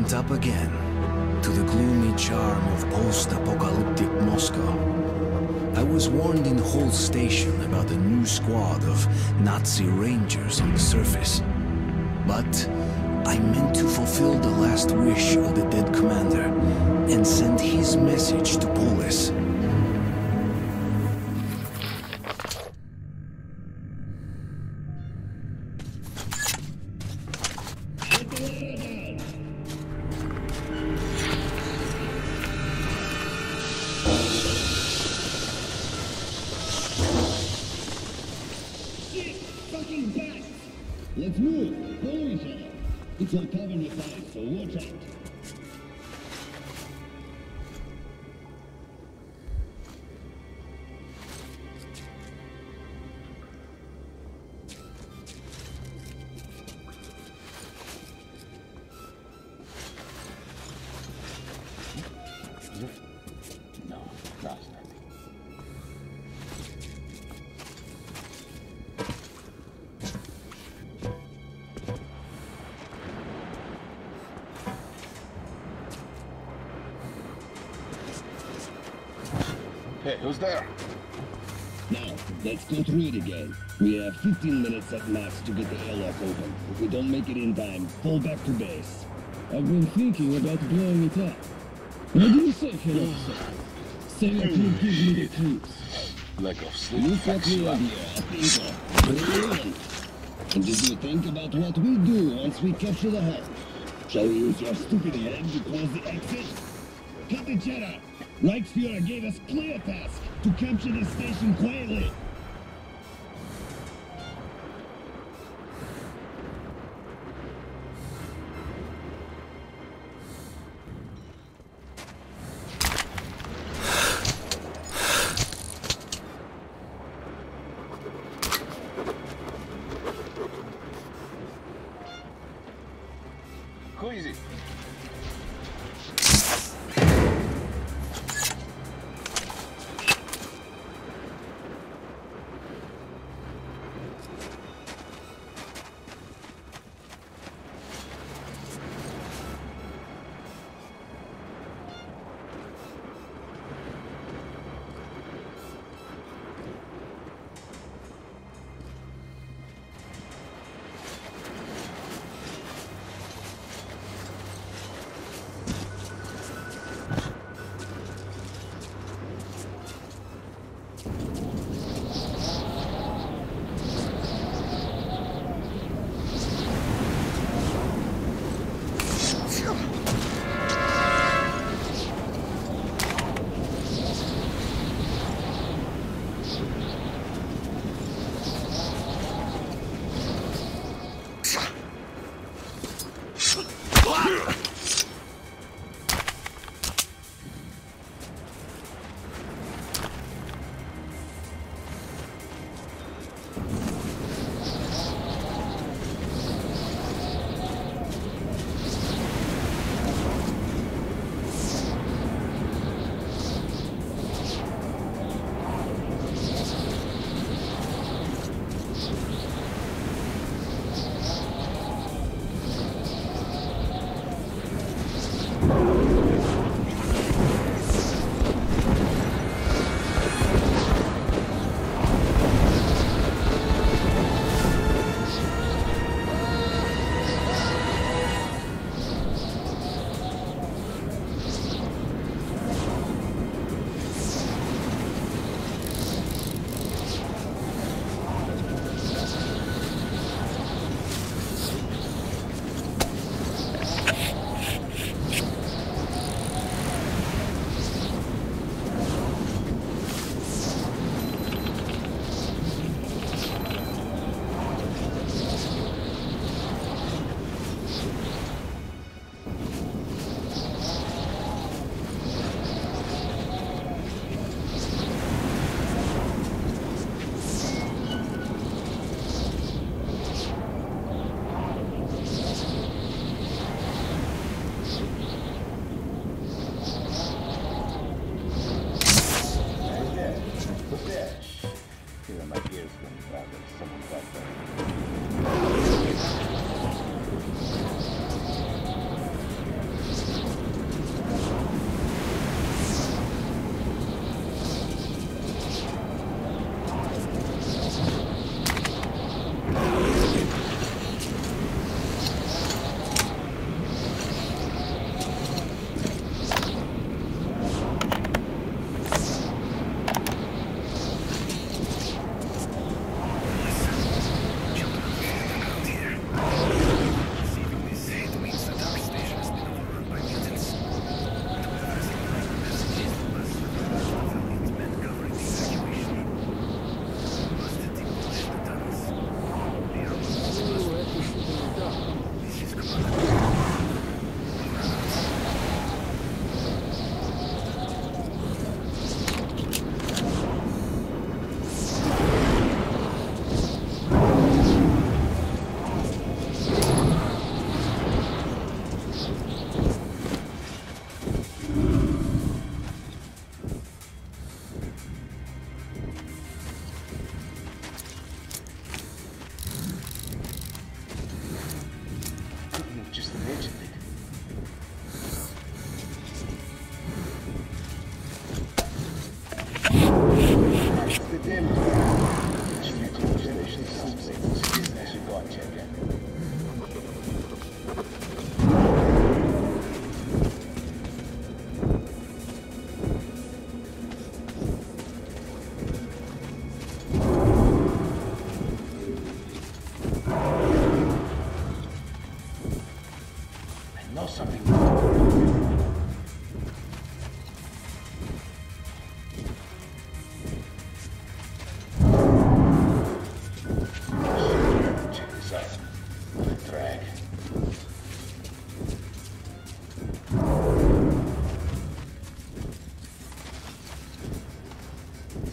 went up again to the gloomy charm of post-apocalyptic Moscow. I was warned in Hull Station about a new squad of Nazi rangers on the surface. But I meant to fulfill the last wish of the dead commander and send his message to Polis. Let's move! Other! It's our cover fire, so watch out! Hey, who's there? Now, let's go through it again. We have 15 minutes at max to get the airlock open. If we don't make it in time, fall back to base. I've been thinking about blowing it up. What do you say, officer? Say that you give me the troops. Leg of sleep. thought the idea, I think. Brilliant. And did you think about what we do once we capture the hull? Shall we use your stupid head to close the exit? Cut the Reichsfuhrer gave us clear task to capture the station quietly. Who is it?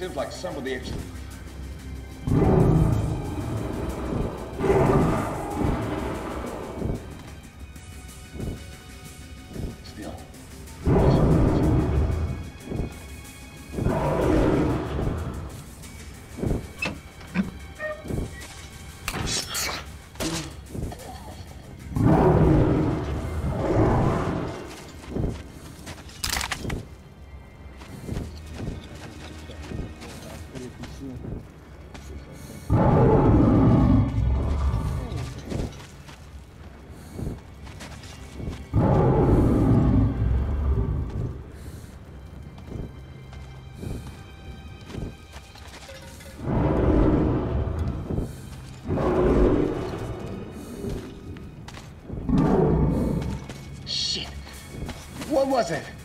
Seems like somebody actually Still. What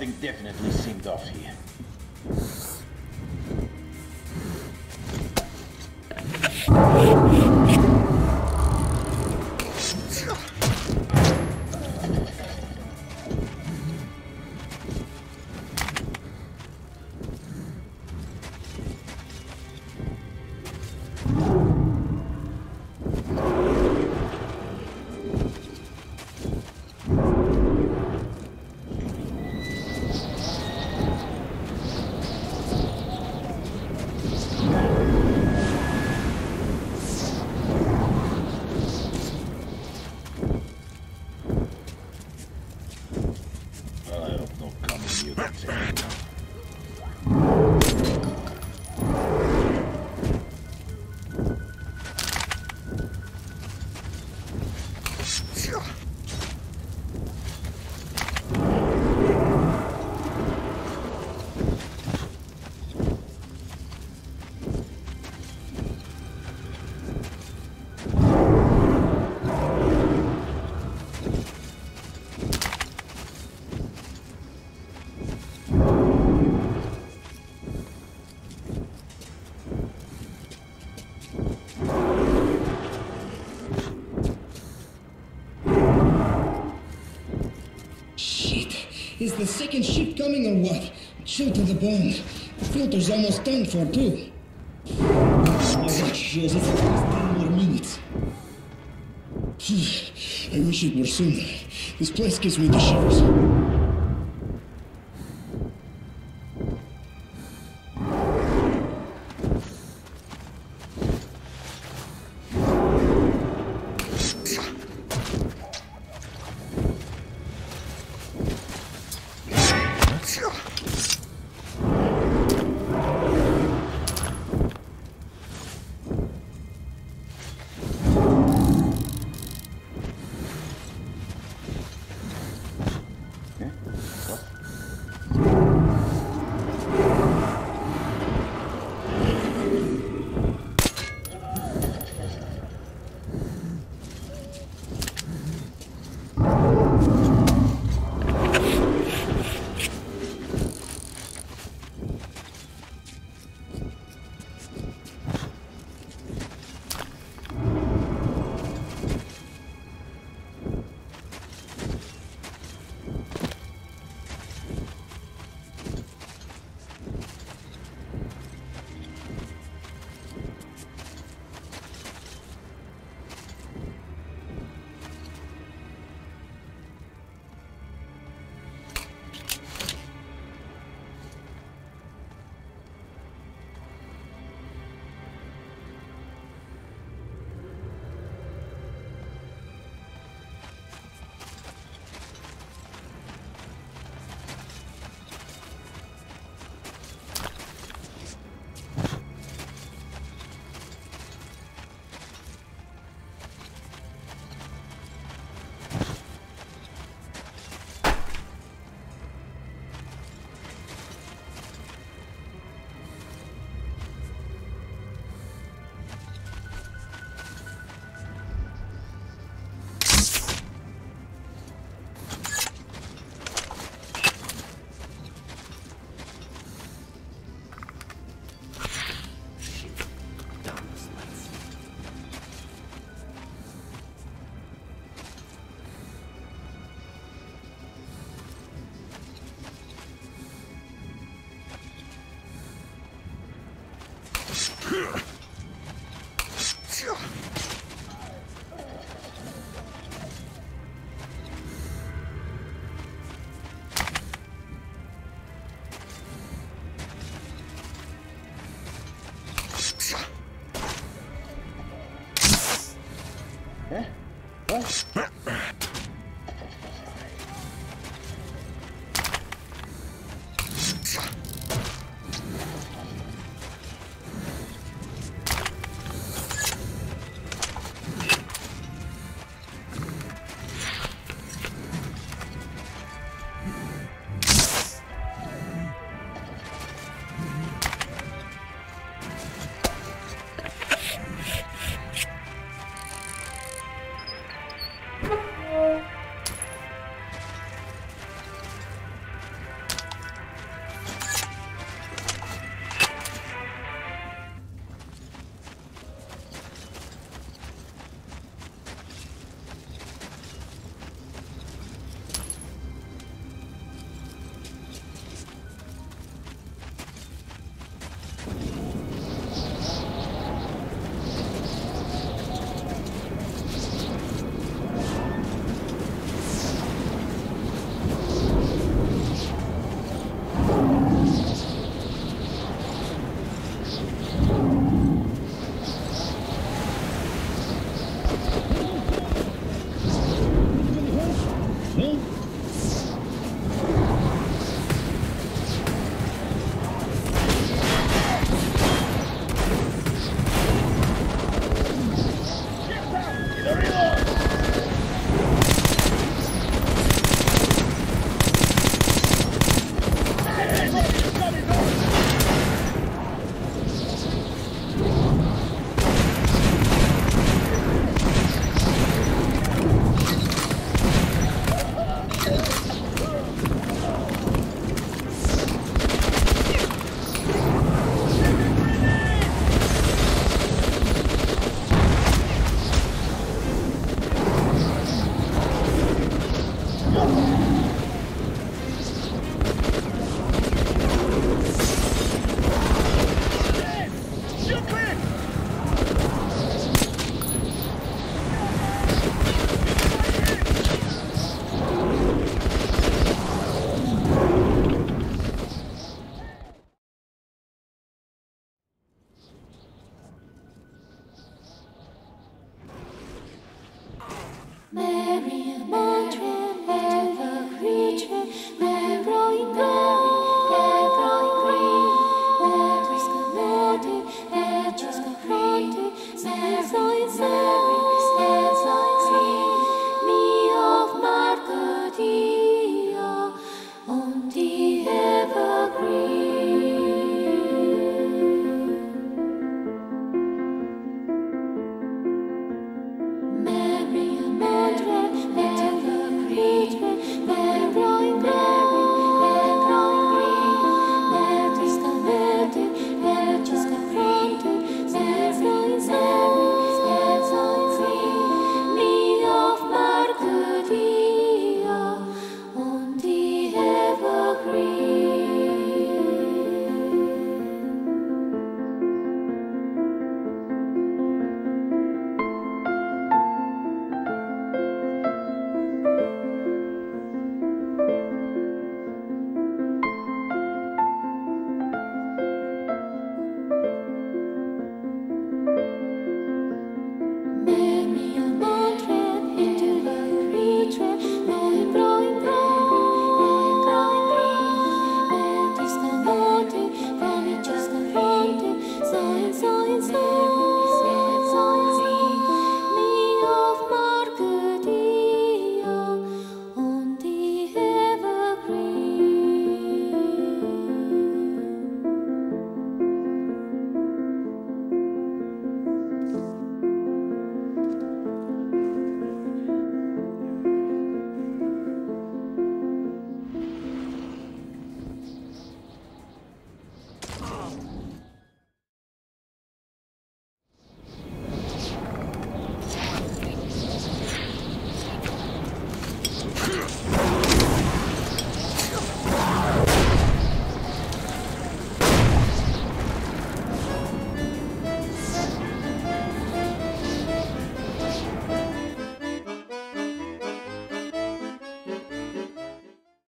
Something definitely seemed off here. Is the second ship coming or what? Chill to the bone. The filter's almost done for, too. Shows it's 10 more minutes. I wish it were sooner. This place gives me the shivers.